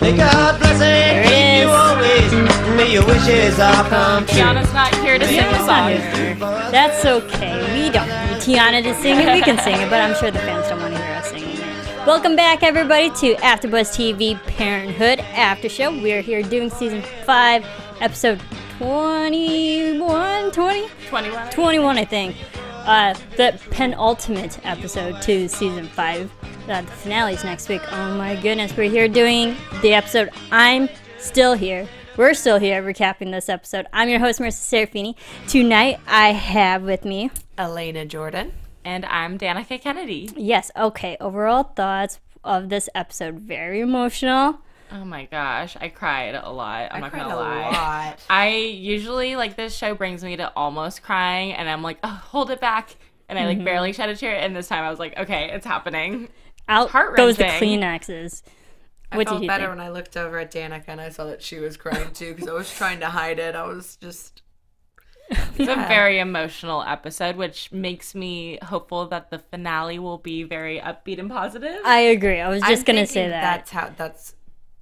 May God bless and keep is. you always. May your wishes all come true. Tiana's not here to sing the song. That's okay. We don't need Tiana to sing it. We can sing it, but I'm sure the fans don't want to hear us singing it. Welcome back, everybody, to AfterBuzz TV Parenthood After Show. We're here doing season five, episode 21, 20? 21. 21, I think. Uh, the penultimate episode to season five. Uh, the finale's next week. Oh my goodness, we're here doing the episode. I'm still here. We're still here recapping this episode. I'm your host, Marisa Serafini. Tonight, I have with me, Alana Jordan. And I'm Danica Kennedy. yes, okay, overall thoughts of this episode. Very emotional. Oh my gosh, I cried a lot. I'm I not cried gonna a lie. lot. I usually like this show brings me to almost crying, and I'm like, oh, hold it back, and I Mm-hmm. like barely shed a tear. And this time I was like, okay, it's happening. Out goes the heart-wrenching. Kleenexes. I What felt did you better think? when I looked over at Danica and I saw that she was crying too because I was trying to hide it. I was just. It's a very emotional episode, which makes me hopeful that the finale will be very upbeat and positive. I agree. I was just I'm gonna say that. That's how that's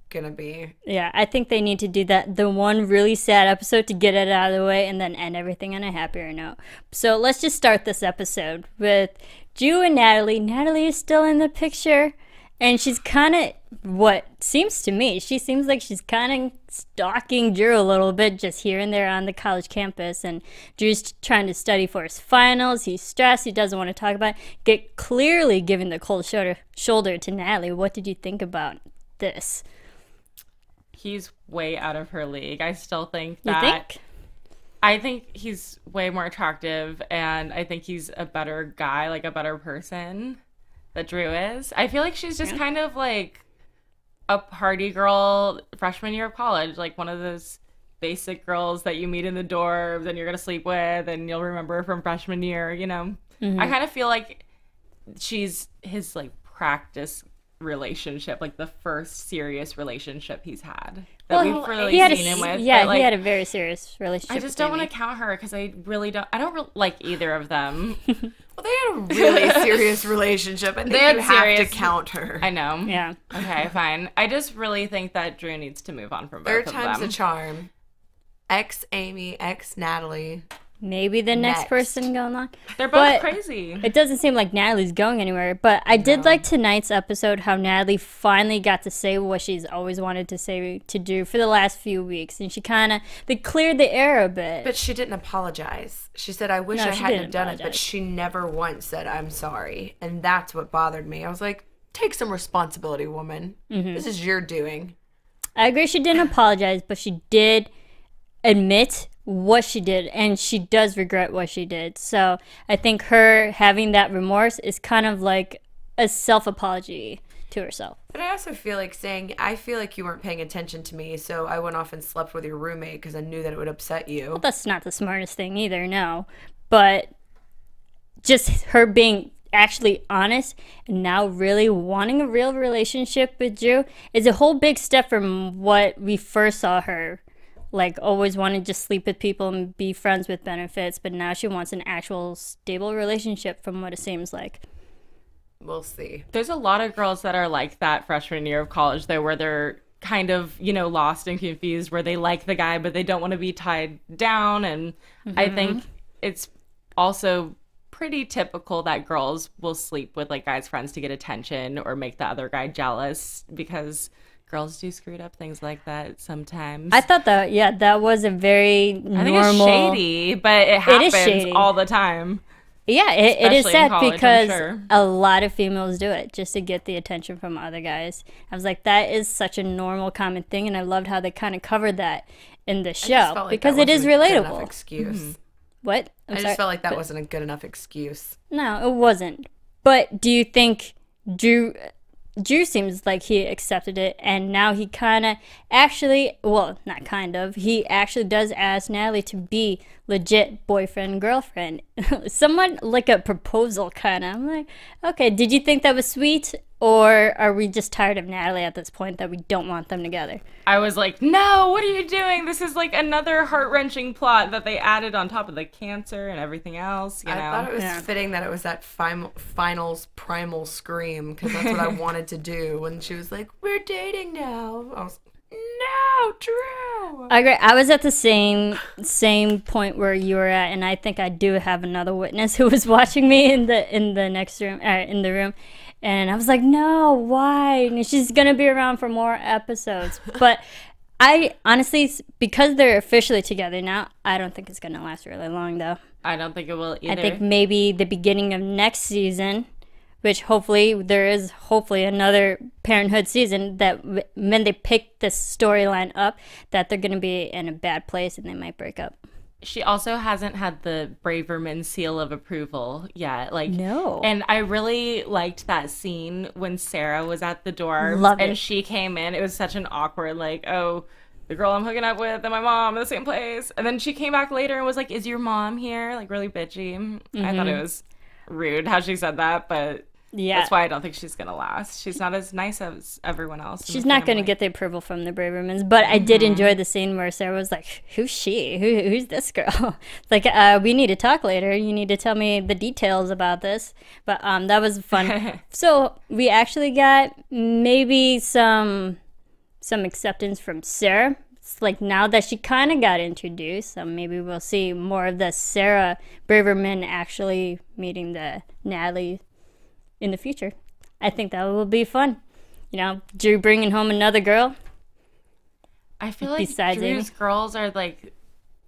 gonna be. Yeah, I think they need to do that. The one really sad episode to get it out of the way and then end everything on a happier note. So let's just start this episode with Drew and Natalie. Natalie is still in the picture. And she's kind of, what seems to me, she seems like she's kind of stalking Drew a little bit, just here and there on the college campus. And Drew's trying to study for his finals. He's stressed. He doesn't want to talk about it. Get clearly giving the cold shoulder, shoulder to Natalie. What did you think about this? He's way out of her league. I still think that. You think? I think he's way more attractive, and I think he's a better guy, like a better person that Drew is. I feel like she's just kind of like a party girl freshman year of college, like one of those basic girls that you meet in the dorms and you're gonna sleep with, and you'll remember from freshman year. You know, mm-hmm. I kind of feel like she's his like practice relationship, like the first serious relationship he's had that we've really he had seen a, him with. Yeah, but, like, he had a very serious relationship. I just with don't want to count her because I really don't. I don't re- like either of them. Well, they had a really serious relationship. and think They had you have to count her. I know. Yeah. Okay, fine. I just really think that Drew needs to move on from both Third of time's them. a charm. Ex Amy, ex Natalie. Maybe the next, Next. person going on. They're both But- crazy. It doesn't seem like Natalie's going anywhere, but I did like tonight's episode how Natalie finally got to say what she's always wanted to say to do for the last few weeks, and she kind of they cleared the air a bit. But she didn't apologize. She said, I wish No, I hadn't done it, but she never once said, I'm sorry. And that's what bothered me. I was like, take some responsibility, woman. Mm-hmm. This is your doing. I agree she didn't apologize, but she did admit what she did, and she does regret what she did. So I think her having that remorse is kind of like a self apology to herself. But I also feel like saying, I feel like you weren't paying attention to me, so I went off and slept with your roommate because I knew that it would upset you. That's not the smartest thing either, no. But just her being actually honest and now really wanting a real relationship with Drew is a whole big step from what we first saw her. Like always wanted to just sleep with people and be friends with benefits, but now she wants an actual stable relationship from what it seems like. We'll see. There's a lot of girls that are like that freshman year of college, though, where they're kind of, you know, lost and confused, where they like the guy, but they don't want to be tied down. And I mm-hmm. think it's also pretty typical that girls will sleep with like guys' friends to get attention or make the other guy jealous because girls do screwed up things like that sometimes. I thought that yeah, that was a very I think it's shady, but it happens shady. all the time. Yeah, it, it is sad college, because sure. a lot of females do it just to get the attention from other guys. I was like, that is such a normal, common thing, and I loved how they kind of covered that in the show like because it is wasn't a good enough relatable. Excuse. Mm-hmm. What? I'm I just sorry. felt like that wasn't a good enough excuse. No, it wasn't. But do you think Drew Drew seems like he accepted it and now he kind of actually, well, not kind of. He actually does ask Natalie to be legit boyfriend girlfriend. Somewhat like a proposal kind of. I'm like, "Okay, did you think that was sweet or are we just tired of Natalie at this point that we don't want them together?" I was like, no, what are you doing? This is like another heart wrenching plot that they added on top of the cancer and everything else. You know, I thought it was Yeah. fitting that it was that fim- finals primal scream because that's what I wanted to do when she was like, "We're dating now." I was, "No, Drew." I agree. I was at the same same point where you were at, and I think I do have another witness who was watching me in the in the next room, uh, in the room, and I was like, "No, why?" And she's gonna be around for more episodes, but I honestly, because they're officially together now, I don't think it's gonna last really long, though. I don't think it will either. I think maybe the beginning of next season, which hopefully there is hopefully another Parenthood season that when they pick this storyline up, that they're going to be in a bad place and they might break up. She also hasn't had the Braverman seal of approval yet. Like No. And I really liked that scene when Sarah was at the door Love and it. she came in. It was such an awkward like, oh, the girl I'm hooking up with and my mom in the same place. And then she came back later and was like, "Is your mom here?" Like really bitchy. I thought it was rude how she said that, but Mm-hmm. Yeah. that's why I don't think she's gonna last. She's not as nice as everyone else. She's not going to get the approval from the Bravermans, but I did Mm-hmm. enjoy the scene where Sarah was like, "Who's she? Who, who's this girl?" like, uh, we need to talk later. You need to tell me the details about this. But um, that was fun. so we actually got maybe some some acceptance from Sarah. It's like now that she kind of got introduced, so maybe we'll see more of the Sarah Braverman actually meeting the Natalie in the future. I think that will be fun. You know, Drew bringing home another girl. I feel like besides Amy. Drew's girls are like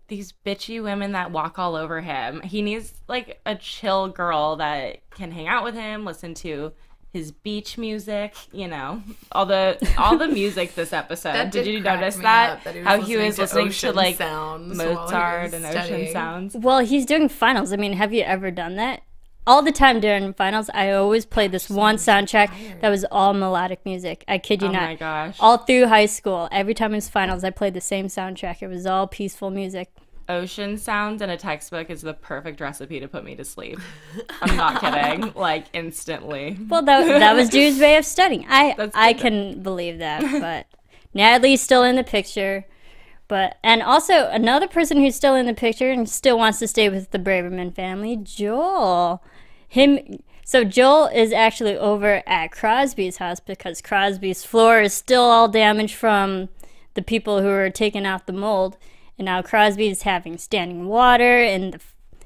these bitchy women that walk all over him. He needs like a chill girl that can hang out with him, listen to his beach music, you know. All the all the music this episode. Did, did you notice that? up, that he How he was to listening to like sounds while he Mozart was and ocean sounds. Well, he's doing finals. I mean, have you ever done that? All the time during finals, I always played this one soundtrack that was all melodic music. I kid you Oh not. my gosh. All through high school, every time it was finals, I played the same soundtrack. It was all peaceful music. ocean sounds in a textbook is the perfect recipe to put me to sleep. I'm not kidding. Like instantly. Well, that, that was Drew's way of studying. I That's I can believe that, but Natalie's still in the picture. But and also another person who's still in the picture and still wants to stay with the Braverman family, Joel. Him. So Joel is actually over at Crosby's house because Crosby's floor is still all damaged from the people who are taking out the mold, and now Crosby is having standing water and the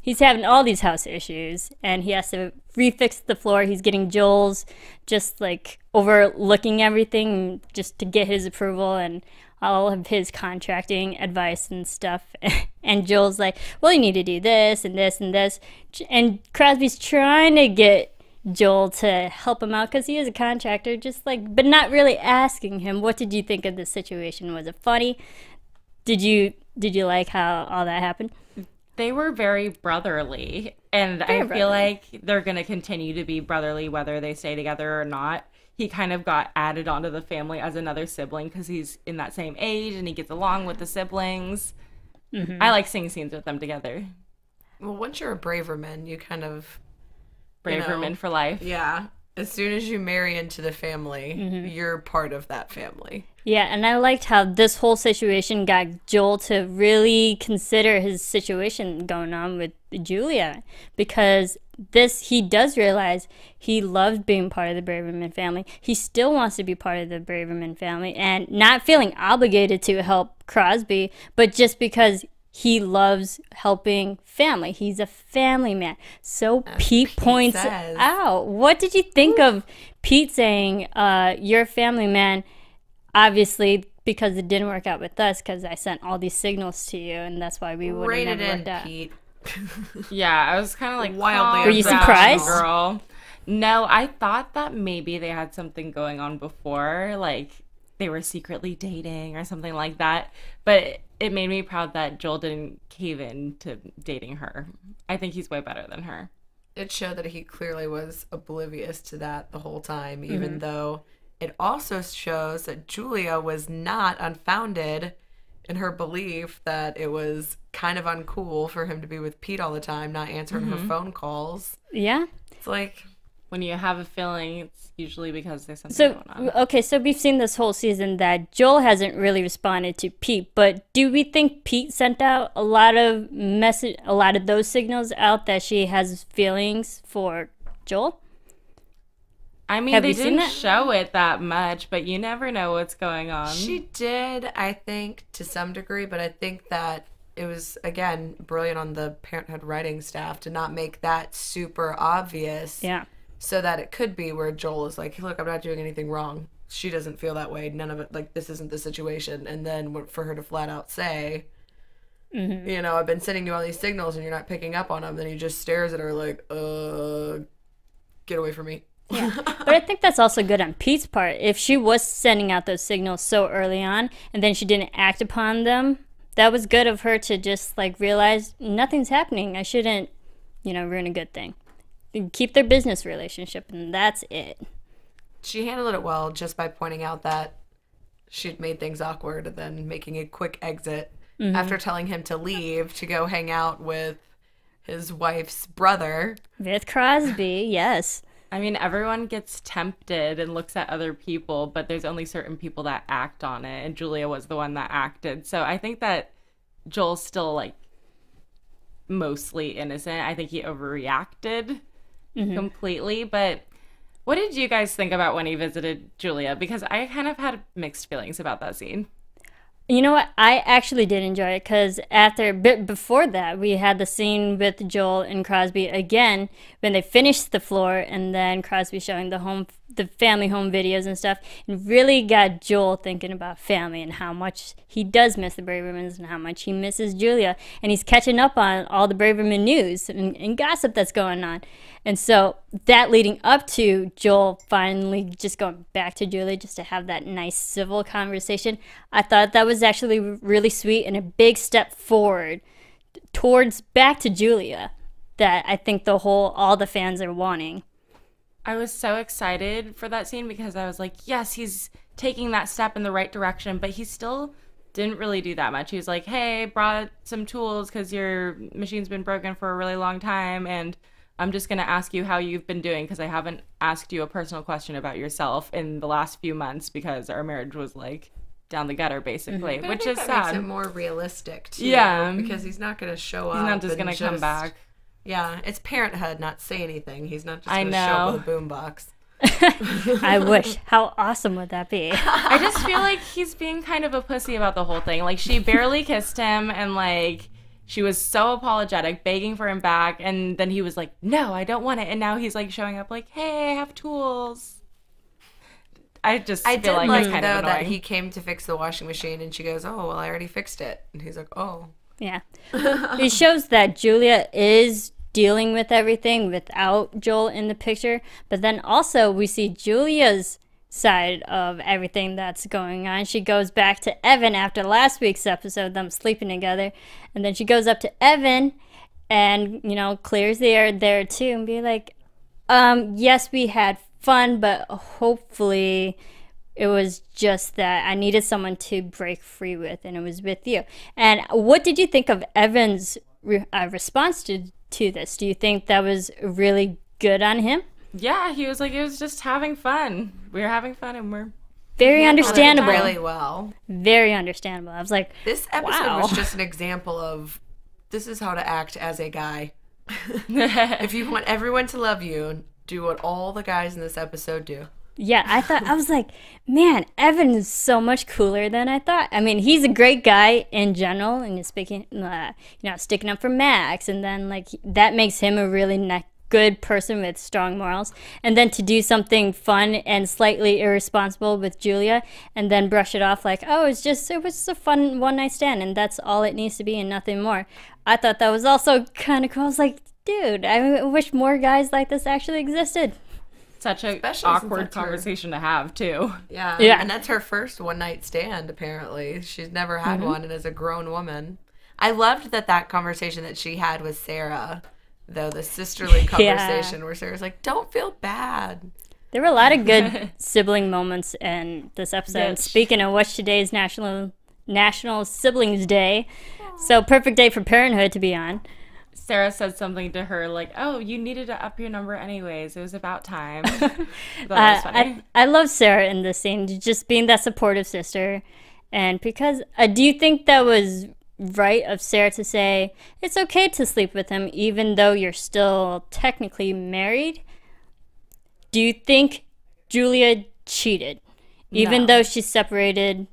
he's having all these house issues. And he has to refix the floor. He's getting joel's just like overlooking everything just to get his approval. And all of his contracting advice and stuff. And joel's like well you need to do this and this and this. And crosby's trying to get joel to help him out because he is a contractor just like but not really asking him what did you think of the situation? Was it funny? Did you did you like how all that happened? They were very brotherly and i Very feel like they're going to continue to be brotherly whether they stay together or not he kind of got added onto the family as another sibling because he's in that same age and he gets along with the siblings Mm-hmm. i like seeing scenes with them together Well, once you're a Braverman, you kind of braver know. men for life yeah. As soon as you marry into the family, Mm-hmm. you're part of that family. Yeah, and I liked how this whole situation got Joel to really consider his situation going on with Julia because this he does realize he loved being part of the Braverman family. He still wants to be part of the Braverman family and not feeling obligated to help Crosby, but just because he loves helping family. He's a family man. So Pete, points says. out. What did you think of Pete saying, uh, you're a family man? Obviously because it didn't work out with us because I sent all these signals to you and that's why we would have Rated never in, worked out. Pete. Yeah, I was kind of like Wildly calm Were you surprised? girl? No, I thought that maybe they had something going on before, like they were secretly dating or something like that. But it made me proud that Joel didn't cave in to dating her. I think he's way better than her. it showed that he clearly was oblivious to that the whole time, Mm-hmm. even though it also shows that Julia was not unfounded in her belief that it was kind of uncool for him to be with Pete all the time, not answering Mm-hmm. her phone calls. Yeah. It's like, When you have a feeling, it's usually because there's something So going on. okay, so we've seen this whole season that Joel hasn't really responded to Pete, but do we think Pete sent out a lot of message, a lot of those signals out that she has feelings for Joel? I mean, Have they didn't show it that much, but you never know what's going on. she did, I think, to some degree, but I think that it was, again, brilliant on the Parenthood writing staff to not make that super obvious. Yeah. so that it could be where Joel is like, "Look, I'm not doing anything wrong." She doesn't feel that way. None of it. Like this isn't the situation. And then for her to flat out say, "You know, I've been sending you all these signals and you're not picking up on them," then he just stares at her like, "Uh, get away from me." But I think that's also good on Pete's part. If she was sending out those signals so early on and then she didn't act upon them, that was good of her to just like realize nothing's happening. I shouldn't, you know, ruin a good thing. Keep their business relationship, and that's it. She handled it well just by pointing out that she'd made things awkward and then making a quick exit mm-hmm. after telling him to leave to go hang out with his wife's brother. With Crosby, yes. I mean, everyone gets tempted and looks at other people, but there's only certain people that act on it, and Julia was the one that acted. So I think that Joel's still like mostly innocent. I think he overreacted mm-hmm. completely, but what did you guys think about when he visited Julia? Because I kind of had mixed feelings about that scene. You know what? I actually did enjoy it because after, bit before that, we had the scene with Joel and Crosby again when they finished the floor, and then Crosby showing the home, the family home videos and stuff, and really got Joel thinking about family and how much he does miss the Bravermans and how much he misses Julia, and he's catching up on all the Braverman news and, and gossip that's going on, and so that leading up to Joel finally just going back to Julia just to have that nice civil conversation, I thought that was actually really sweet and a big step forward towards back to Julia that I think the whole all the fans are wanting. I was so excited for that scene because I was like, yes, he's taking that step in the right direction, but he still didn't really do that much. He was like, hey, brought some tools because your machine's been broken for a really long time, and I'm just going to ask you how you've been doing because I haven't asked you a personal question about yourself in the last few months because our marriage was like down the gutter, basically, mm-hmm. I which is sad. makes it more realistic too. Yeah. because he's not going to show up. He's not just going to come back. Yeah, it's Parenthood, not say anything. He's not just I going to show up with a boombox. I wish. How awesome would that be? I just feel like he's being kind of a pussy about the whole thing. Like she barely kissed him and like she was so apologetic, begging for him back, and then he was like, "No, I don't want it." And now he's like showing up like, "Hey, I have tools." I just I feel did like, like, it's kind though of that he came to fix the washing machine, and she goes, "Oh, well, I already fixed it," and he's like, "Oh." Yeah. it shows that Julia is dealing with everything without Joel in the picture, but then also we see Julia's side of everything that's going on. She goes back to Evan after last week's episode, them sleeping together, and then she goes up to Evan and, you know, clears the air there too and be like, um, yes, we had fun, but hopefully it was just that I needed someone to break free with, and it was with you. And what did you think of Evan's re- uh, response to to this? Do you think that was really good on him? yeah, he was like, it was just having fun. We were having fun, and we're Very Handled understandable. Really well. Very understandable. I was like, This episode Wow. was just an example of this is how to act as a guy. if you want everyone to love you, do what all the guys in this episode do. Yeah, I thought I was like, man, Evan is so much cooler than I thought. I mean, he's a great guy in general, and he's speaking, uh, you know, sticking up for Max, and then like that makes him a really ni- good person with strong morals, and then to do something fun and slightly irresponsible with Julia, and then brush it off like, oh, it's just it was just a fun one night stand, and that's all it needs to be, and nothing more. I thought that was also kind of cool. I was like, dude, I wish more guys like this actually existed. Such a Especially awkward that's her- conversation to have too. Yeah. Yeah. And that's her first one night stand, apparently. She's never had Mm-hmm. one and as a grown woman. I loved that that conversation that she had with Sarah, though, the sisterly Yeah. conversation where Sarah's like, don't feel bad. There were a lot of good sibling moments in this episode. Yes. Speaking of which, today's National National Siblings Day, so perfect day for Parenthood to be on. Sarah said something to her like, "Oh, you needed to up your number anyways. It was about time." Uh. I I love Sarah in this scene, just being that supportive sister, and because uh, do you think that was right of Sarah to say it's okay to sleep with him even though you're still technically married? Do you think Julia cheated, even No. though she's separated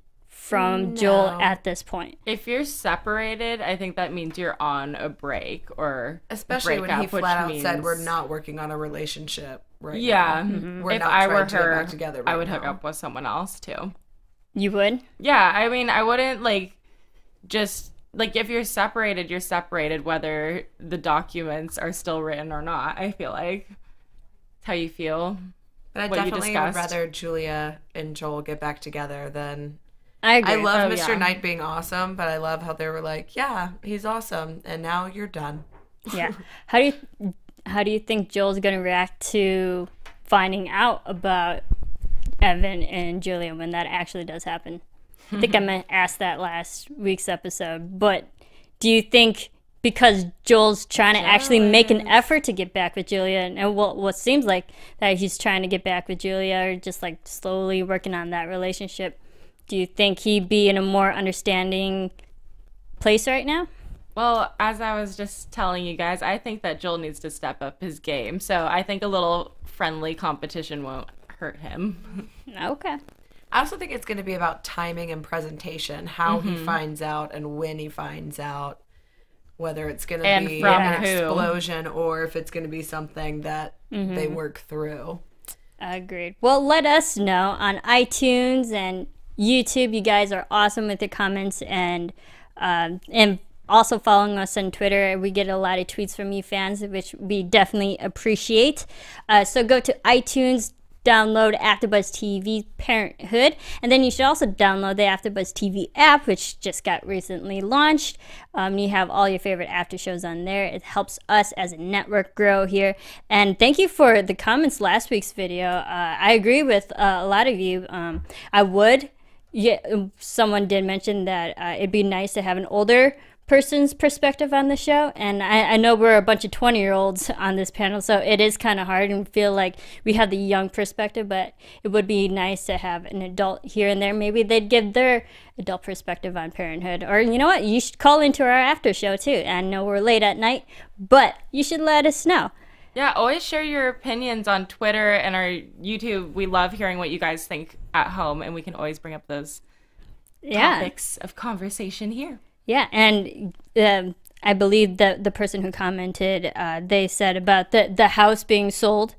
from mm, Joel at this point? if you're separated, I think that means you're on a break or a Especially when he breakup, which flat out said, we're not working on a relationship right Yeah, now. Mm-hmm. Mm-hmm. We're if not I were to her, back together I right would hook up with someone else too. You would? Yeah, I mean, I wouldn't like just like if you're separated, you're separated, whether the documents are still written or not. I feel like It's how you feel. But I definitely would rather Julia and Joel get back together than I agree. I love Oh, Mr. yeah. Knight being awesome, but I love how they were like, "Yeah, he's awesome," and now you're done. yeah. How do you how do you think Joel's gonna react to finding out about Evan and Julia when that actually does happen? I think I meant asked that last week's episode, but do you think because Joel's trying to actually make an effort to get back with Julia, and what what seems like that he's trying to get back with Julia, or just like slowly working on that relationship, do you think he'd be in a more understanding place right now? Well, as I was just telling you guys, I think that Joel needs to step up his game. So I think a little friendly competition won't hurt him. Okay. I also think it's going to be about timing and presentation, how he mm-hmm. finds out and when he finds out, whether it's going to And be from an who. explosion or if it's going to be something that they mm-hmm. work through. Agreed. Well, let us know on iTunes and YouTube. You guys are awesome with your comments and um, and also following us on Twitter. We get a lot of tweets from you fans, which we definitely appreciate. Uh, so go to iTunes. Download AfterBuzz TV Parenthood, and then you should also download the AfterBuzz TV app, which just got recently launched. Um, you have all your favorite after shows on there. It helps us as a network grow here. And thank you for the comments last week's video. Uh, I agree with uh, a lot of you. Um, I would. Yeah, someone did mention that uh, it'd be nice to have an older person's perspective on the show, and I, I know we're a bunch of twenty year olds on this panel, so it is kind of hard and feel like we have the young perspective. But it would be nice to have an adult here and there. Maybe they'd give their adult perspective on parenthood, or you know what, you should call into our after show too. I know we're late at night, but you should let us know. Yeah, always share your opinions on Twitter and our YouTube. We love hearing what you guys think at home, and we can always bring up those Yeah. topics of conversation here. Yeah, and um, I believe that the person who commented, uh, they said about the the house being sold,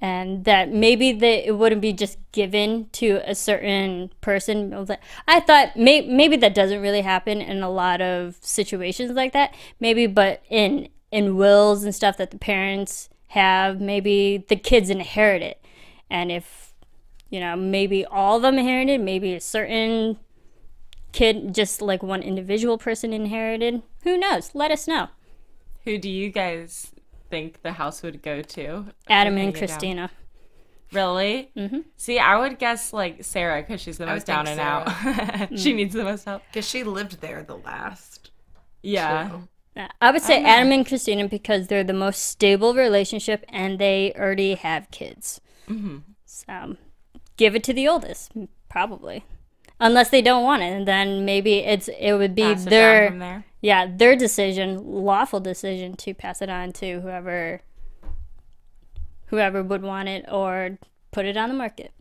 and that maybe they, it wouldn't be just given to a certain person. I was like- I thought may, maybe that doesn't really happen in a lot of situations like that. Maybe, but in in wills and stuff that the parents have, maybe the kids inherit it, and if you know, maybe all of them inherited, maybe a certain kid, just like one individual person inherited. Who knows? Let us know. Who do you guys think the house would go to? Adam and it down. Kristina. Really? Mm-hmm. See, I would guess like Sarah because she's the most down think and out. she needs the most help. Because she lived there the last. Yeah. two. Uh, I would say Adam and Kristina because they're the most stable relationship and they already have kids. Mm-hmm. So give it to the oldest, probably. Unless they don't want it, and then maybe it's it would be Pass their yeah their decision, lawful decision to pass it on to whoever whoever would want it or put it on the market.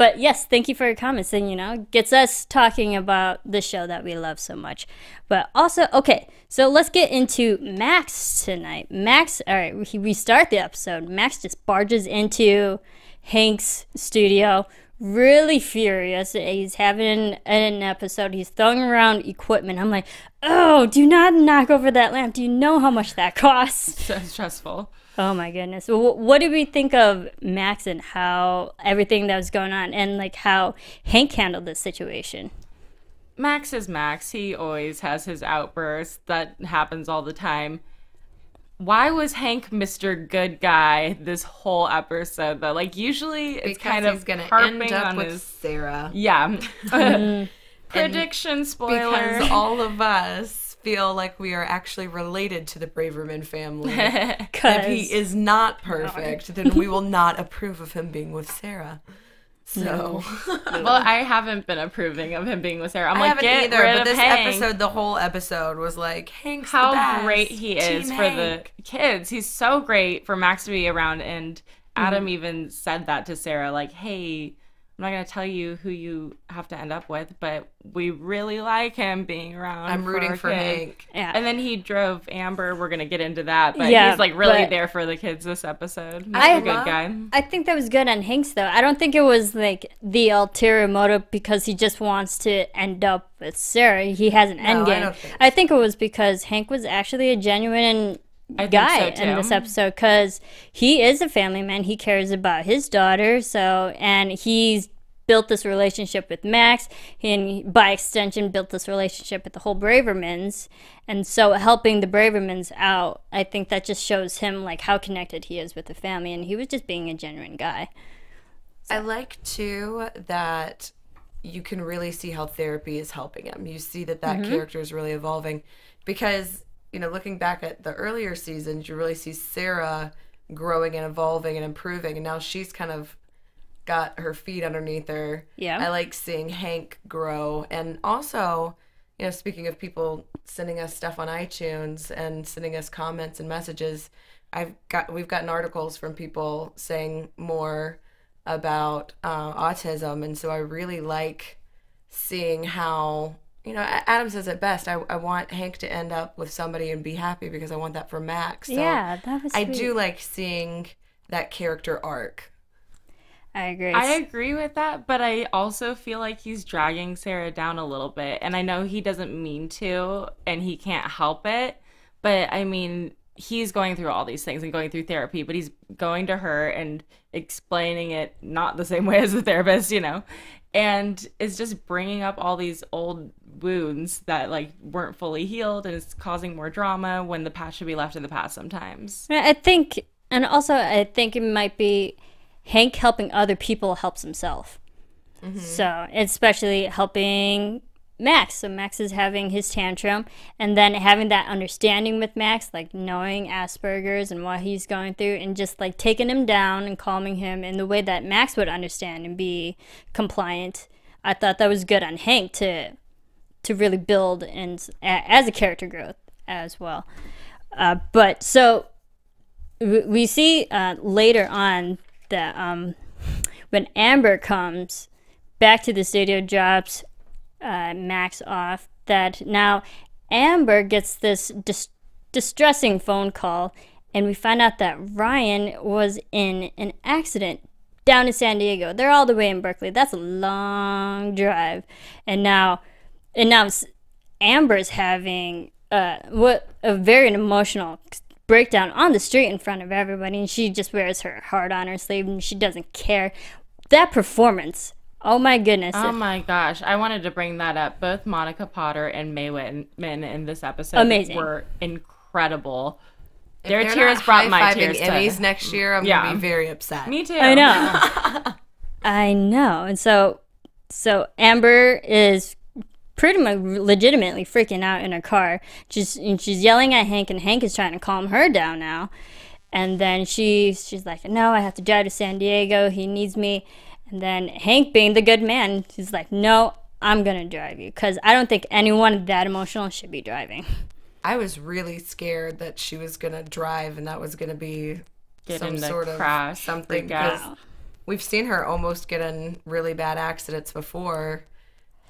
but yes, thank you for your comments. And you know, gets us talking about the show that we love so much. But also, okay, so let's get into Max tonight. Max, all right, we, we start the episode. Max just barges into Hank's studio, really furious. He's having an episode. He's throwing around equipment. I'm like, oh, do not knock over that lamp. Do you know how much that costs? So stressful. Oh my goodness. Well, what did we think of Max and how everything that was going on and like how Hank handled this situation? Max is Max. He always has his outbursts. That happens all the time. Why was Hank Mr. Good Guy this whole episode though? Like usually it's because kind of gonna harping end up on with his Sarah. yeah. Mm-hmm. Prediction spoiler. Because all of us feel like we are actually related to the Braverman family. if he is not perfect, then we will not approve of him being with Sarah. So well, I haven't been approving of him being with Sarah. I'm I like, haven't get either. rid But of this Hank. episode, the whole episode was like Hank's the how best. great he is Team for Hank. the kids. He's so great for Max to be around. And Adam Mm-hmm. even said that to Sarah, like, hey, I'm not going to tell you who you have to end up with, but we really like him being around. I'm rooting for kid." Hank. Yeah. And then he drove Amber. We're going to get into that. But Yeah, he's like really there for the kids this episode. He's I a good love- guy. I think that was good on Hanks though. I don't think it was like the ulterior motive because he just wants to end up with Sarah. He has an end I game. don't I think it was because Hank was actually a genuine I think guy so, in too. this episode because he is a family man. He cares about his daughter, so and he's built this relationship with Max, and by extension, built this relationship with the whole Bravermans, and so helping the Bravermans out, I think that just shows him like how connected he is with the family, and he was just being a genuine guy. I like too that you can really see how therapy is helping him. You see that that mm-hmm. character is really evolving because you know, looking back at the earlier seasons, you really see Sarah growing and evolving and improving, and now she's kind of got her feet underneath her. Yeah. I like seeing Hank grow, and also, you know, speaking of people sending us stuff on iTunes and sending us comments and messages, I've got we've gotten articles from people saying more about uh, autism, and so I really like seeing how you know Adam says it best. I, I want Hank to end up with somebody and be happy because I want that for Max. So yeah, that was. I sweet. do like seeing that character arc. I agree. I agree with that, but I also feel like he's dragging Sarah down a little bit. And I know he doesn't mean to and he can't help it. But I mean, he's going through all these things and going through therapy, but he's going to her and explaining it not the same way as the therapist, you know, and is just bringing up all these old wounds that like weren't fully healed and it's causing more drama when the past should be left in the past sometimes. I think, and also I think it might be Hank helping other people helps himself. Mm-hmm. So, especially helping Max. So, Max is having his tantrum, and then having that understanding with Max, like knowing Asperger's and what he's going through, and just like taking him down and calming him in the way that Max would understand and be compliant. I thought that was good on Hank to to really build and as a character growth as well. Uh, but so we see uh, later on that um, when Amber comes back to the studio, drops uh, Max off, that now Amber gets this dis- distressing phone call, and we find out that Ryan was in an accident down in San Diego. They're all the way in Berkeley. That's a long drive, and now, and now Amber's having uh, what a very emotional breakdown on the street in front of everybody, and she just wears her heart on her sleeve and she doesn't care. That performance, oh my goodness! Oh my gosh, I wanted to bring that up. Both Monica Potter and Mae Whitman in this episode Amazing. were incredible. If Their tears not brought my high-fiving tears. Emmys To, next year, I'm Yeah. gonna be very upset. me too. I know, I know, and so so Amber is pretty much legitimately freaking out in her car. She's and she's yelling at Hank, and Hank is trying to calm her down now. And then she she's like, "No, I have to drive to San Diego. He needs me." And then Hank, being the good man, he's like, "No, I'm gonna drive you because I don't think anyone that emotional should be driving." I was really scared that she was gonna drive and that was gonna be Get some in the sort of crash, something. freak out. 'cause we've seen her almost get in really bad accidents before.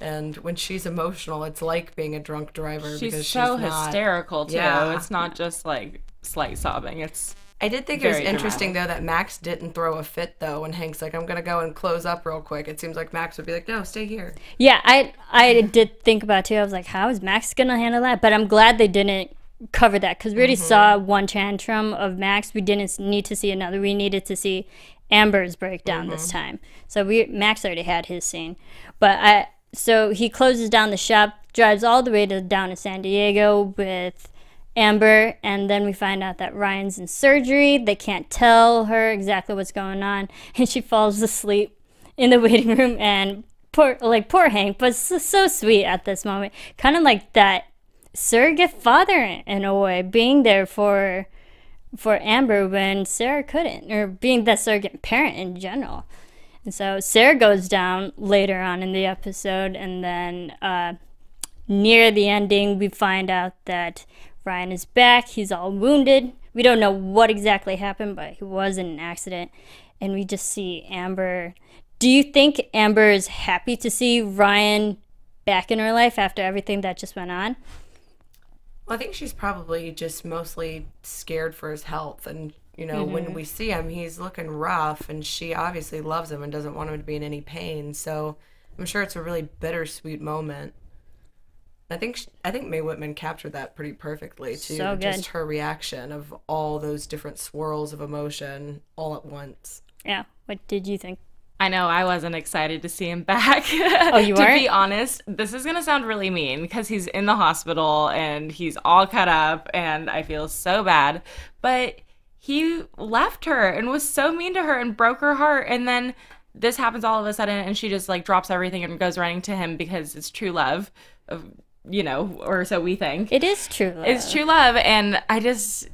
And when she's emotional, it's like being a drunk driver She's because so she's not. hysterical too. Yeah. It's not just like slight sobbing. It's I did think it was Very interesting though that Max didn't throw a fit though when Hank's like, "I'm gonna go and close up real quick." It seems like Max would be like, "No, stay here." Yeah, I I did think about it too. I was like, how is Max gonna handle that? But I'm glad they didn't cover that because we already mm-hmm. saw one tantrum of Max. We didn't need to see another. We needed to see Amber's breakdown mm-hmm. this time. So we Max already had his scene, but I so he closes down the shop, drives all the way to down to San Diego with Amber, and then we find out that Ryan's in surgery. They can't tell her exactly what's going on, and she falls asleep in the waiting room. And poor, like poor Hank, but so, so sweet at this moment, kind of like that surrogate father in, a way, being there for for Amber when Sarah couldn't, or being that surrogate parent in general. And so Sarah goes down later on in the episode, and then uh, near the ending, we find out that Ryan is back. He's all wounded. We don't know what exactly happened, but he was in an accident. And we just see Amber. Do you think Amber is happy to see Ryan back in her life after everything that just went on? Well, I think she's probably just mostly scared for his health. And, you know, when mm-hmm. we see him, he's looking rough, and she obviously loves him and doesn't want him to be in any pain. So I'm sure it's a really bittersweet moment. I think sh I think Mae Whitman captured that pretty perfectly too. So good. Just her reaction of all those different swirls of emotion all at once. Yeah. What did you think? I know I wasn't excited to see him back. Oh, you to weren't? be honest, this is gonna sound really mean because he's in the hospital and he's all cut up, and I feel so bad. But he left her and was so mean to her and broke her heart, and then this happens all of a sudden, and she just like drops everything and goes running to him because it's true love, of, you know, or so we think. It is true. Love. It's true love, and I just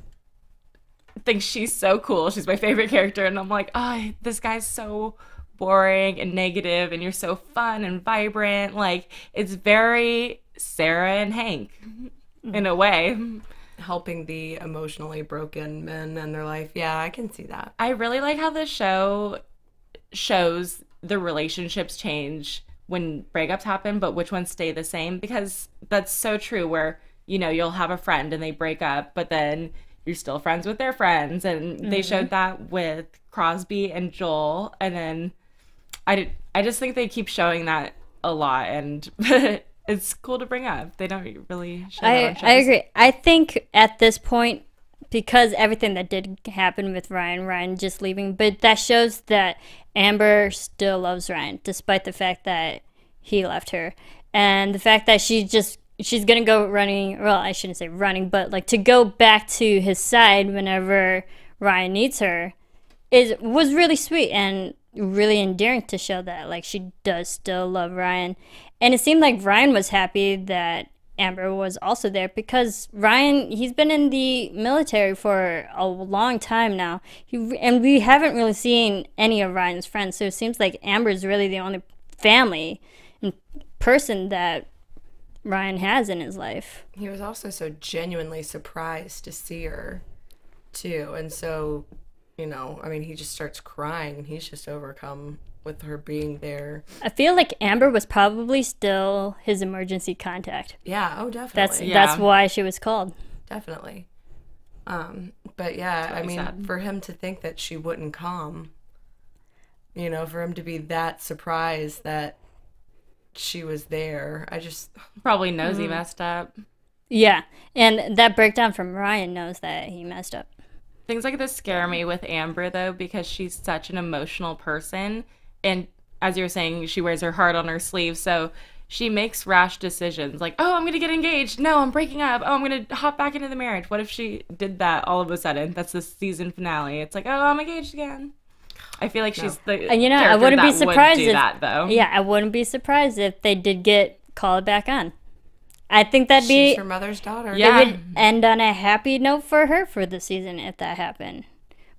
think she's so cool. She's my favorite character, and I'm like, oh, this guy's so boring and negative, and you're so fun and vibrant. Like it's very Sarah and Hank mm-hmm. in a way. Helping the emotionally broken men in their life. Yeah, I can see that. I really like how the show shows the relationships change when breakups happen, but which ones stay the same because that's so true. Where you know you'll have a friend and they break up, but then you're still friends with their friends, and they mm-hmm. showed that with Crosby and Joel, and then I did, I just think they keep showing that a lot, and it's cool to bring up. They don't really I. I agree. I think at this point, because everything that did happen with Ryan, Ryan just leaving, but that shows that Amber still loves Ryan, despite the fact that he left her. And the fact that she just, she's going to go running, well, I shouldn't say running, but like to go back to his side whenever Ryan needs her is was really sweet and really endearing to show that like she does still love Ryan. And it seemed like Ryan was happy that Amber was also there because Ryan he's been in the military for a long time now. He, and we haven't really seen any of Ryan's friends, so it seems like Amber's really the only family and person that Ryan has in his life. He was also so genuinely surprised to see her, too. And so, you know, I mean, he just starts crying and he's just overcome with her being there. I feel like Amber was probably still his emergency contact. Yeah, oh, That's definitely. Yeah. that's why she was called. Definitely. Um, but yeah, I mean, sad. for him to think that she wouldn't come, you know, for him to be that surprised that she was there, I just, Probably knows Mm. he messed up. Yeah, and that breakdown from Ryan knows that he messed up. Things like this scare me with Amber though because she's such an emotional person and as you were saying she wears her heart on her sleeve so she makes rash decisions like oh I'm going to get engaged no I'm breaking up oh I'm going to hop back into the marriage what if she did that all of a sudden that's the season finale it's like oh I'm engaged again I feel like she's the And you know, I wouldn't be that would surprised do if that though Yeah, I wouldn't be surprised if they did get called back on. I think that'd she's be her mother's daughter. Yeah. it would end on a happy note for her for the season if that happened.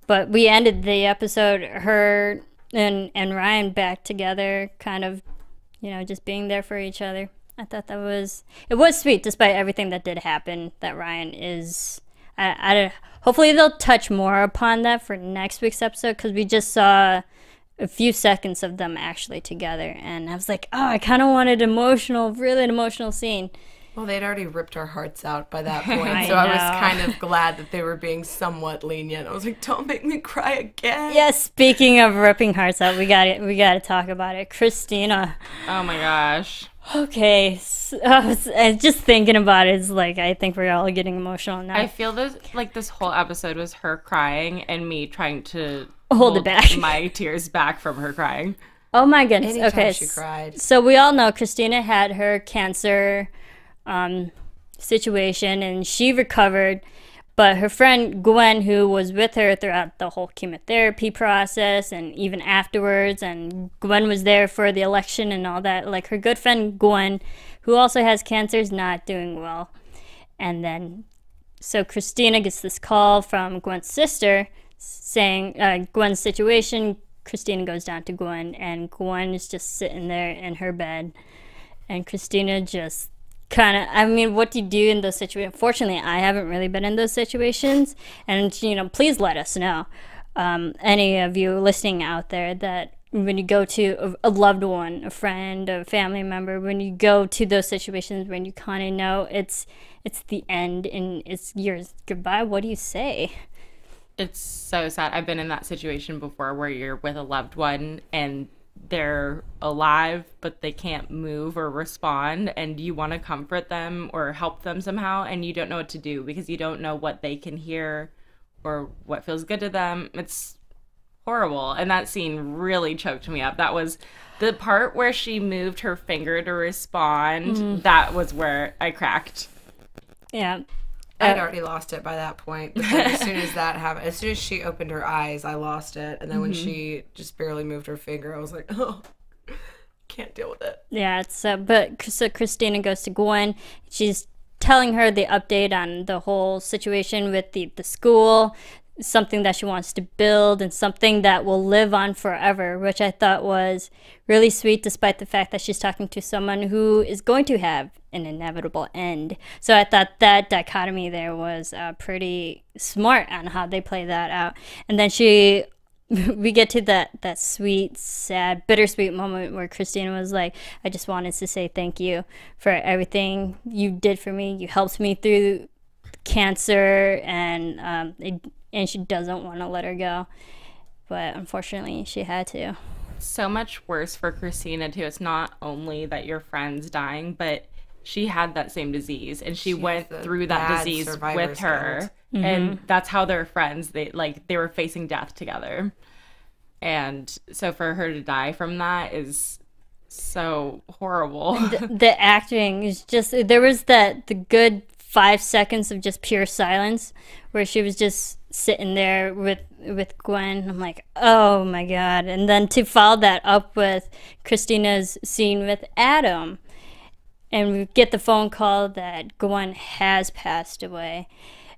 But we ended the episode her and and Ryan back together, kind of, you know, just being there for each other. I thought that was it was sweet, despite everything that did happen. That Ryan is, I, I don't- hopefully they'll touch more upon that for next week's episode because we just saw a few seconds of them actually together, and I was like, oh, I kind of wanted emotional, really an emotional scene. Well, they'd already ripped our hearts out by that point, I so I was kind of glad that they were being somewhat lenient. I was like, "Don't make me cry again." Yes, speaking of ripping hearts out, we got it. We got to talk about it. Kristina. Oh my gosh. Okay, so, uh, just thinking about it is like I think we're all getting emotional now. I feel this like this whole episode was her crying and me trying to Hold it back. my tears back from her crying. oh my goodness. Anytime okay, she cried. So we all know Kristina had her cancer um, situation and she recovered. But her friend Gwen, who was with her throughout the whole chemotherapy process and even afterwards, and Gwen was there for the election and all that, like her good friend Gwen, who also has cancer, is not doing well. And then, so Kristina gets this call from Gwen's sister saying uh, Gwen's situation. Kristina goes down to Gwen, and Gwen is just sitting there in her bed. And Kristina just kind of, I mean, what do you do in those situations? Fortunately, I haven't really been in those situations. And, you know, please let us know, um, any of you listening out there, that when you go to a, loved one, a friend, a family member, when you go to those situations when you kind of know it's it's the end and it's your goodbye, what do you say? It's so sad. I've been in that situation before where you're with a loved one and they're alive but they can't move or respond and you want to comfort them or help them somehow and you don't know what to do because you don't know what they can hear or what feels good to them. It's horrible. And that scene really choked me up. That was the part where she moved her finger to respond. Mm. That was where I cracked. Yeah. I'd already lost it by that point. But as soon as that happened, as soon as she opened her eyes, I lost it. And then when she just barely moved her finger, I was like, oh, can't deal with it. Yeah, it's uh, but so Kristina goes to Gwen. She's telling her the update on the whole situation with the the school, something that she wants to build and something that will live on forever, which I thought was really sweet despite the fact that she's talking to someone who is going to have an inevitable end. So I thought that dichotomy there was uh, pretty smart on how they play that out. And then she we get to that that sweet, sad, bittersweet moment where Kristina was like, "I just wanted to say thank you for everything you did for me. You helped me through cancer, and um, it, and she doesn't want to let her go, but unfortunately, she had to." so much worse for Kristina too. It's not only that your friend's dying, but she had that same disease and she, She went through that disease with her. guilt. And mm-hmm. that's how they're friends. They like they were facing death together. And so for her to die from that is so horrible. the, the acting is just there was that the good five seconds of just pure silence where she was just sitting there with with Gwen. I'm like, oh my god! And then to follow that up with Kristina's scene with Adam, and we get the phone call that Gwen has passed away,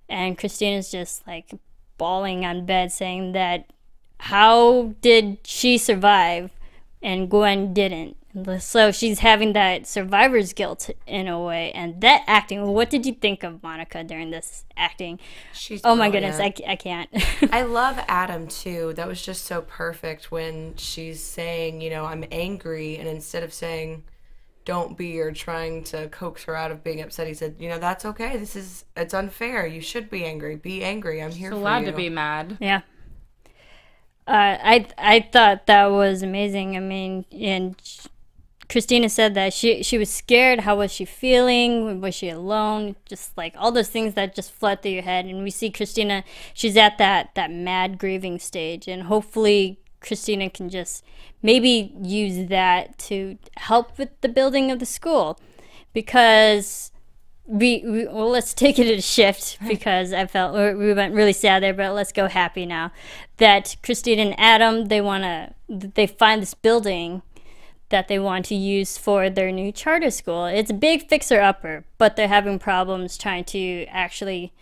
and Kristina's just like bawling on bed saying that how did she survive and Gwen didn't. So she's having that survivor's guilt in a way. And that acting, what did you think of Monica during this acting? She's Oh my goodness, I. I can't. I love Adam too. That was just so perfect when she's saying, you know, I'm angry, and instead of saying, "Don't be," or trying to coax her out of being upset, he said, "You know, that's okay. This is it's unfair. You should be angry. Be angry. I'm here She's for allowed you." to be mad. yeah. Uh, I I thought that was amazing. I mean, and Kristina said that she she was scared. How was she feeling? Was she alone? Just like all those things that just flood through your head. And we see Kristina. She's at that that mad grieving stage, and hopefully Kristina can just maybe use that to help with the building of the school, because we, we well let's take it a shift because I felt we we went really sad there, but let's go happy now. That Kristina and Adam they want to they find this building that they want to use for their new charter school. It's a big fixer upper, but they're having problems trying to actually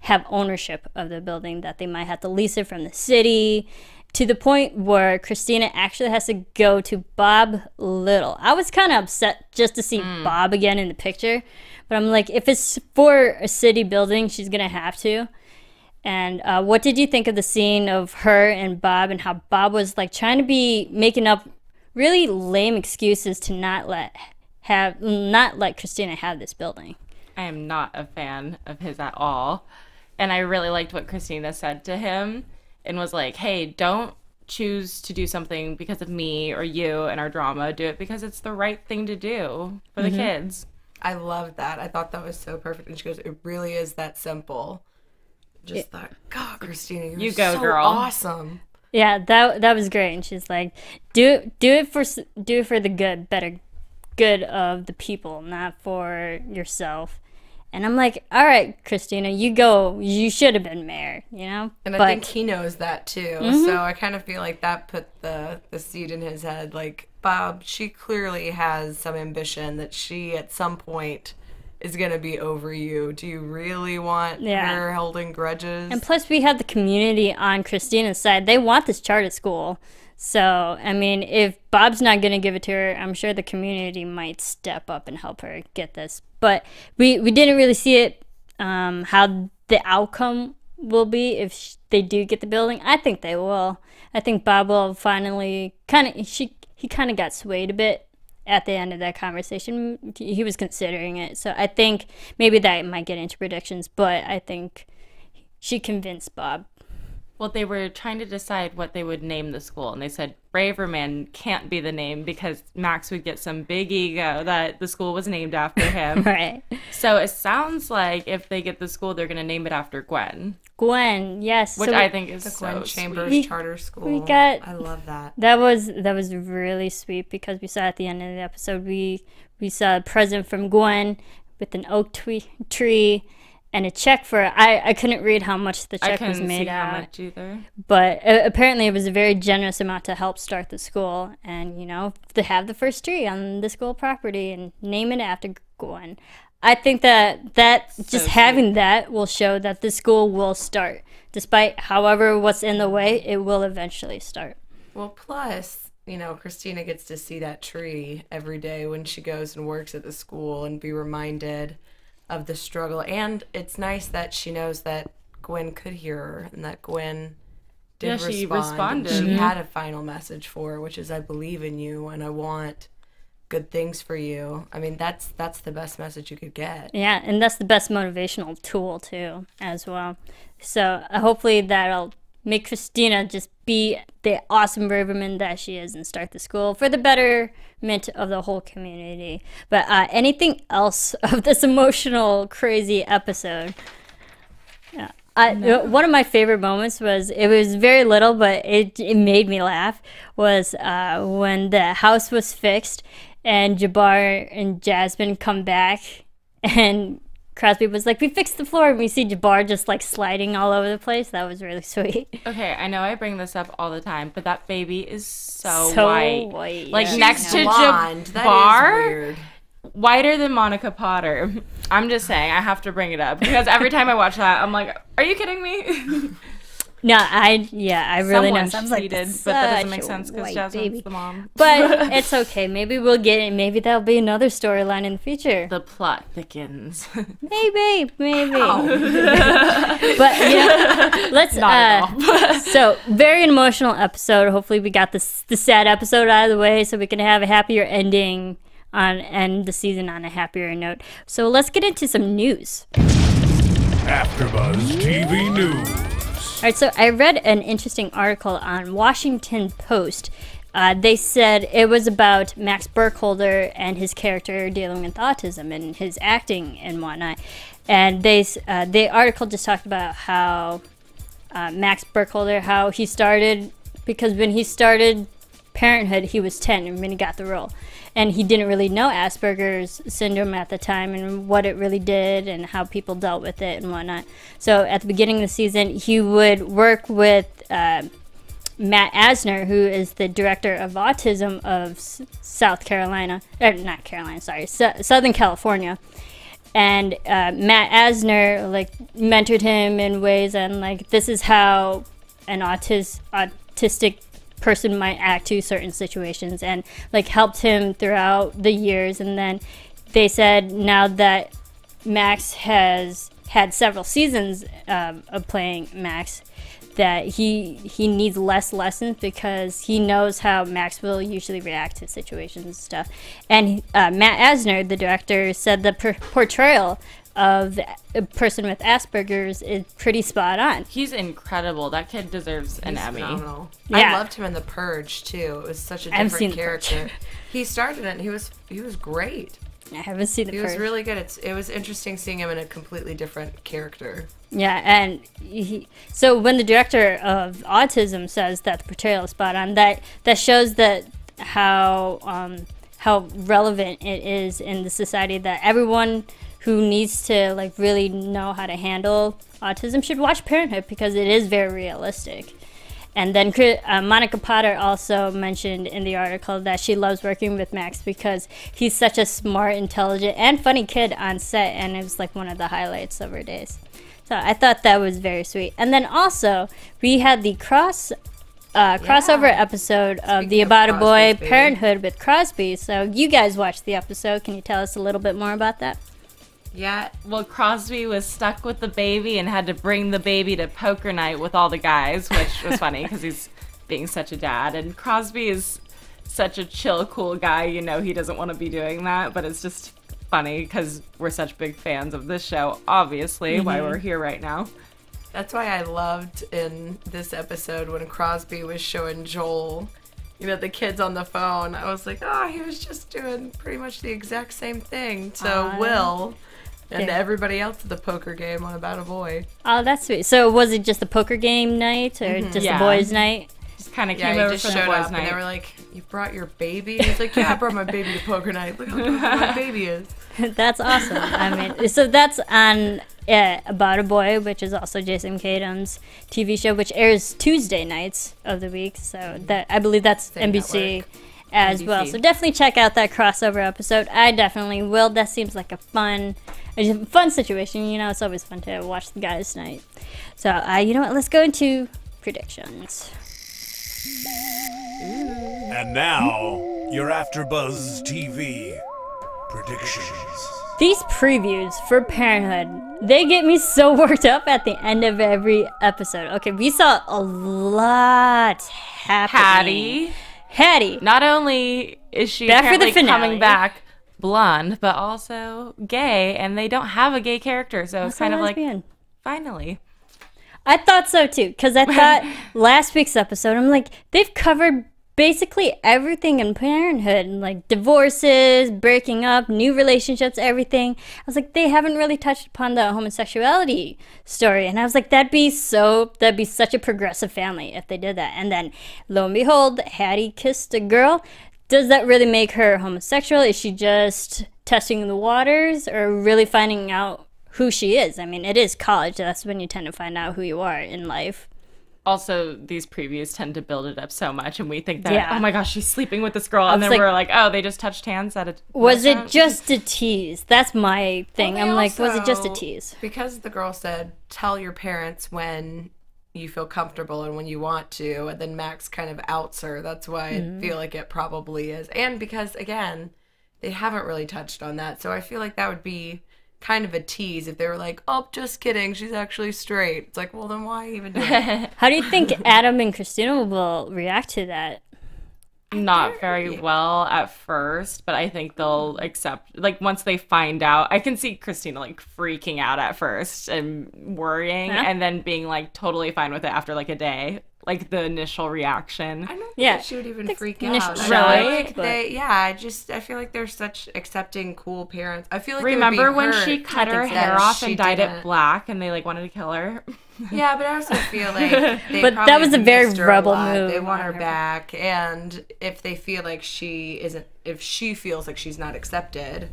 have ownership of the building that they might have to lease it from the city to the point where Kristina actually has to go to Bob Little. I was kind of upset just to see Bob again in the picture, but I'm like, if it's for a city building, she's gonna have to. And uh, what did you think of the scene of her and Bob and how Bob was like trying to be making up really lame excuses to not let have not let Kristina have this building? I am not a fan of his at all. And I really liked what Kristina said to him and was like, hey, don't choose to do something because of me or you and our drama. Do it because it's the right thing to do for the mm-hmm. kids. I love that. I thought that was so perfect. And she goes, "It really is that simple." Just thought, God, Kristina, you're You go, so girl." Awesome. Yeah, that that was great. And she's like, do do it for do it for the good, better good of the people, not for yourself. And I'm like, all right, Kristina, you go. You should have been mayor, you know. And I but think he knows that too. Mm-hmm. So I kind of feel like that put the the seed in his head. Like Bob, she clearly has some ambition that she at some point is gonna be over you. Do you really want Yeah. her holding grudges? And plus, we have the community on Kristina's side. They want this charter school. So, I mean, if Bob's not going to give it to her, I'm sure the community might step up and help her get this. But we, we didn't really see it, um, how the outcome will be if they do get the building. I think they will. I think Bob will finally kind of, she, he kind of got swayed a bit at the end of that conversation. He was considering it. So I think maybe that might get into predictions, but I think she convinced Bob. Well, they were trying to decide what they would name the school, and they said Braverman can't be the name because Max would get some big ego that the school was named after him. Right. So it sounds like if they get the school, they're going to name it after Gwen, Gwen, yes. which so I we- think is the so Gwen Chambers We- Charter School. we got- I love that. that was that was really sweet because we saw at the end of the episode we we saw a present from Gwen with an oak tree tree and a check for I I couldn't read how much the check was made out, but uh, apparently it was a very generous amount to help start the school and you know to have the first tree on the school property and name it after Gwen. I think that that just sweet. having that will show that the school will start despite however what's in the way it will eventually start. Well, plus, you know, Kristina gets to see that tree every day when she goes and works at the school and be reminded of the struggle. And it's nice that she knows that Gwen could hear her and that Gwen did Yeah, she respond. and responded. She Mm-hmm. had a final message for her, which is I believe in you and I want good things for you. I mean, that's that's the best message you could get. Yeah, and that's the best motivational tool too, as well. So uh, hopefully that'll make Kristina just be the awesome Braverman that she is and start the school for the betterment of the whole community. But uh, anything else of this emotional, crazy episode? Yeah. I, uh, One of my favorite moments was it was very little, but it, it made me laugh. Was uh, when the house was fixed and Jabbar and Jasmine come back and Crosby was like, "We fixed the floor," and we see Jabbar just like sliding all over the place. That was really sweet. Okay, I know I bring this up all the time, but that baby is so, So white. white, Like yeah. next to Blonde. That is Jabbar, whiter than Monica Potter. I'm just saying, I have to bring it up because every time I watch that, I'm like, "Are you kidding me?" No, I yeah, I really know. Someone So I was like, cheated, but that doesn't make sense because white Jasmine's baby." the mom. But it's okay. Maybe we'll get it. Maybe that'll be another storyline in the future. the plot thickens. Maybe, maybe. but yeah, let's. Not at uh, so very emotional episode. Hopefully, we got this the sad episode out of the way, so we can have a happier ending on end the season on a happier note. So let's get into some news. AfterBuzz TV News. All right, so I read an interesting article on Washington Post. Uh, they said it was about Max Burkholder and his character dealing with autism and his acting and whatnot. And they, uh, the article just talked about how uh, Max Burkholder, how he started, because when he started Parenthood, he was 10 when he got the role. And he didn't really know Asperger's syndrome at the time and what it really did and how people dealt with it and whatnot. So at the beginning of the season, he would work with uh, Matt Asner, who is the director of autism of S- South Carolina, or not Carolina, sorry, S- Southern California and uh, Matt Asner like mentored him in ways and like this is how an autis- autistic person might act to certain situations and like helped him throughout the years and then they said now that Max has had several seasons um, of playing Max that he he needs less lessons because he knows how Max will usually react to situations and stuff. And uh, Matt Asner, the director, said the portrayal of a person with Asperger's is pretty spot on. He's incredible. That kid deserves an Emmy. phenomenal. Yeah. I loved him in The Purge too. It was such a I haven't different seen The Purge. character. he started it. and He was he was great. I haven't seen the He was really good. It's it was interesting seeing him in a completely different character. Yeah, and he, so when the director of autism says that the portrayal is spot on, that that shows that how um, how relevant it is in the society that everyone who needs to like really know how to handle autism should watch Parenthood because it is very realistic. And then uh, Monica Potter also mentioned in the article that she loves working with Max because he's such a smart, intelligent, and funny kid on set, and it was like one of the highlights of her days. So I thought that was very sweet. And then also we had the cross uh, crossover episode of Speaking the of a Boy baby. Parenthood with Crosby. So you guys watched the episode. Can you tell us a little bit more about that? Yeah, Well, Crosby was stuck with the baby and had to bring the baby to poker night with all the guys, which was funny because he's being such a dad. And Crosby is such a chill, cool guy. You know, he doesn't want to be doing that, but it's just funny because we're such big fans of this show, obviously, why mm-hmm. we're here right now. That's why I loved in this episode when Crosby was showing Joel, you know, the kids on the phone. I was like, oh, he was just doing pretty much the exact same thing to Aw. Will and Yeah. everybody else at the poker game on About a Boy. Oh, that's sweet. So was it just a poker game night or just Yeah. the boys' night? Just kind of Yeah, came he over just for the showed boys' up night. and they were like, you brought your baby? He's like, yeah, I brought my baby to poker night. Look how beautiful my baby is. that's awesome. I mean, so that's on uh, About a Boy, which is also Jason Katims' TV show, which airs Tuesday nights of the week. So that I believe that's Same NBC network. As well. So definitely check out that crossover episode. I definitely will. That seems like a fun, a fun situation. You know, it's always fun to watch the guys' night. So uh, you know what? Let's go into predictions. And now, your AfterBuzz TV predictions. These previews for Parenthood, they get me so worked up at the end of every episode. Okay, we saw a lot happening. Haddie. Haddie. Not only is she Back apparently coming back blonde, but also gay, and they don't have a gay character, so it's Also kind of like finally. I thought so too, because I thought last week's episode, I'm like, they've covered basically everything in parenthood, like divorces, breaking up, new relationships, everything. I was like, they haven't really touched upon the homosexuality story. And I was like, that'd be so, that'd be such a progressive family if they did that. And then lo and behold, Haddie kissed a girl. Does that really make her homosexual? Is she just testing the waters or really finding out who she is? I mean, it is college. That's when you tend to find out who you are in life. Also, these previews tend to build it up so much, and we think that, Yeah. oh my gosh, she's sleeping with this girl, and then like- we're like, oh, they just touched hands at a. Was it just a tease? That's my thing. Well, I'm like, was it just a tease? Because the girl said, tell your parents when you feel comfortable and when you want to, and then Max kind of outs her. That's why Mm-hmm. I feel like it probably is. And because, again, they haven't really touched on that. So I feel like that would be kind of a tease if they were like, oh, just kidding, she's actually straight. It's like, well, then why even do it? How do you think Adam and Kristina will react to that? not very well at first, but I think they'll accept. Like once they find out, I can see Kristina like freaking out at first and worrying, Yeah. and then being like totally fine with it after like a day, like the initial reaction. I don't think Yeah. she would even The freak initial out. shock, I feel like but- they, yeah, I just I feel like they're such accepting, cool parents. I feel like they would be Remember when she cut her hair off and dyed didn't. it black, and they like wanted to kill her? Yeah, but I also feel like they But that was a very rebel lot. move They want her her back, and if they feel like she isn't, if she feels like she's not accepted,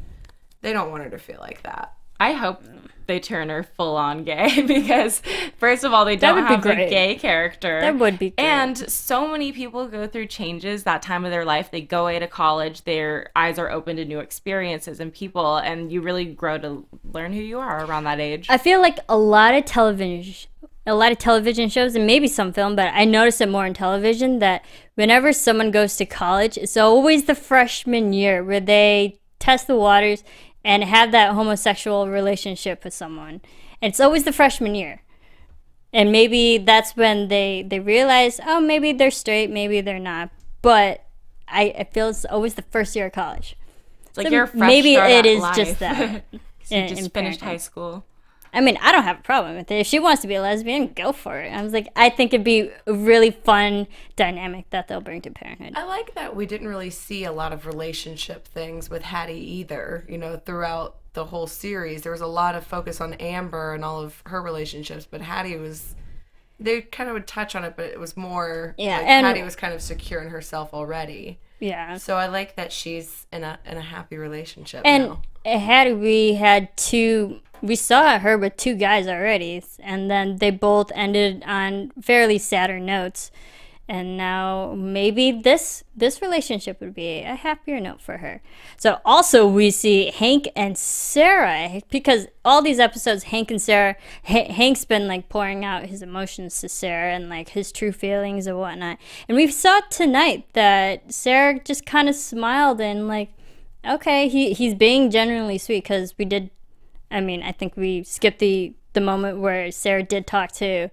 they don't want her to feel like that. I hope they turn her full on gay because first of all they don't have a gay character. That would be great. And so many people go through changes that time of their life. They go away to college, their eyes are open to new experiences and people and you really grow to learn who you are around that age. I feel like a lot of television a lot of television shows and maybe some film, but I notice it more in television that whenever someone goes to college, it's always the freshman year where they test the waters and have that homosexual relationship with someone. it's always the freshman year. And maybe that's when they they realize, oh, maybe they're straight, maybe they're not. But I, I feel it's always the first year of college. It's like So you're a fresh maybe it is life. just that. you in- just in finished parenting. high school. I mean, I don't have a problem with it. If she wants to be a lesbian, go for it. I was like, I think it'd be a really fun dynamic that they'll bring to parenthood. I like that we didn't really see a lot of relationship things with Haddie either. You know, throughout the whole series, there was a lot of focus on Amber and all of her relationships, but Haddie was. They kind of would touch on it, but it was more. Yeah, like and- Haddie was kind of secure in herself already. Yeah. So I like that she's in a in a happy relationship And now. had we had two we saw her with two guys already and then they both ended on fairly sadder notes. And now maybe this this relationship would be a happier note for her. So also we see hank and sarah because all these episodes hank and sarah ha- hank's been like pouring out his emotions to sarah and like his true feelings and whatnot. And we saw tonight that sarah just kind of smiled and like okay he he's being genuinely sweet because we did i mean i think we skipped the the moment where sarah did talk to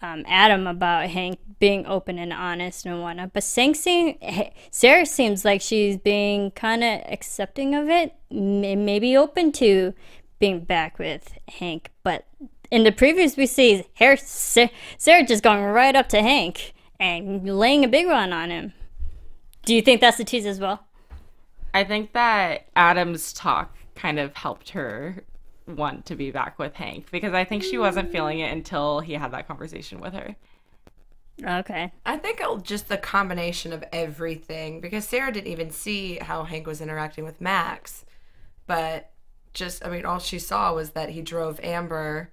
um, adam about hank being open and honest and whatnot but Sang seem, sarah seems like she's being kind of accepting of it may- maybe open to being back with hank but in the previews we see her, sarah just going right up to hank and laying a big one on him. Do you think that's the tease as well? I think that Adam's talk kind of helped her want to be back with Hank because I think she wasn't feeling it until he had that conversation with her. okay I think it'll just the combination of everything because Sarah didn't even see how Hank was interacting with Max, but just I mean all she saw was that he drove Amber,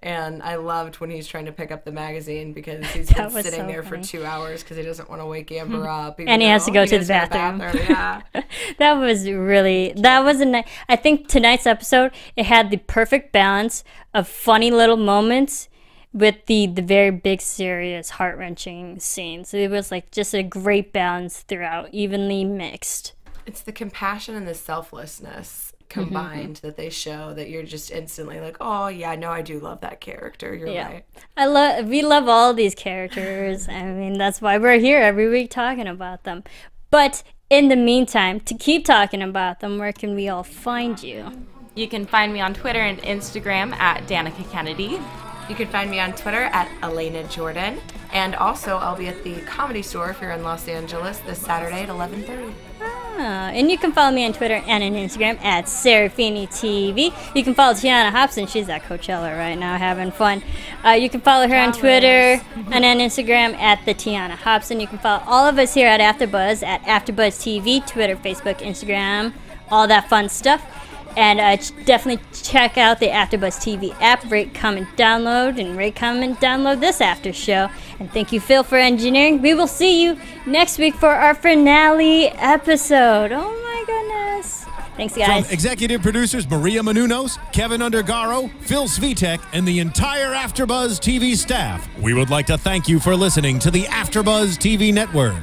and I loved when he's trying to pick up the magazine because he's been sitting so there funny. for two hours because he doesn't want to wake Amber up, And he has to go to the goes bathroom. Yeah, that was really that was a ni- I think tonight's episode it had the perfect balance of funny little moments with the the very big serious heart wrenching scenes. It was like just a great balance throughout, evenly mixed. it's the compassion and the selflessness Mm-hmm, mm-hmm. combined that they show that you're just instantly like, oh yeah, no, I do love that character. You're Yeah. right. I love we love all these characters. I mean, that's why we're here every week talking about them. But in the meantime, to keep talking about them, where can we all find you? You can find me on Twitter and Instagram at Danica Kennedy. You can find me on Twitter at Alana Jordan, and also I'll be at the Comedy Store if you're in Los Angeles this Saturday at 11:30. Ah, and you can follow me on Twitter and on Instagram at Serafini TV. You can follow Tiana Hobson. She's at Coachella right now having fun. Uh, you can follow her on Twitter and on Instagram at the Tiana Hobson. You can follow all of us here at AfterBuzz at AfterBuzz TV, Twitter, Facebook, Instagram, all that fun stuff. And uh, definitely check out the AfterBuzz TV app. Rate, comment, download, and rate, comment, download this after show. And thank you, Phil, for engineering. We will see you next week for our finale episode. Oh my goodness! Thanks, guys. From executive producers Maria Menounos, Kevin Undergaro, Phil Svitek, and the entire AfterBuzz TV staff, we would like to thank you for listening to the AfterBuzz TV network.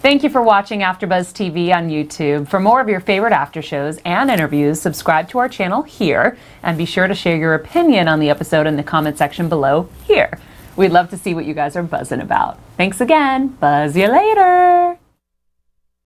Thank you for watching AfterBuzz TV on YouTube. For more of your favorite after shows and interviews, subscribe to our channel here and be sure to share your opinion on the episode in the comment section below here. We'd love to see what you guys are buzzing about. Thanks again. Buzz you later.